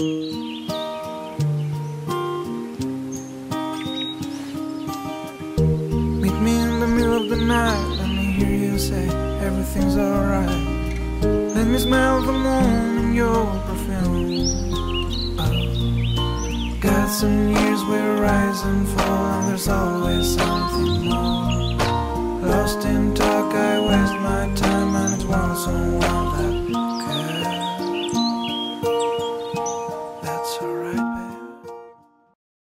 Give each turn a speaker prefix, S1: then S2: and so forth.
S1: Meet me in the middle of the night. Let me hear you say everything's alright. Let me smell the moon in your perfume. Oh. Got some years where rise and fall, and there's always something more. Lost in talk, I waste my time, and it's one so alright.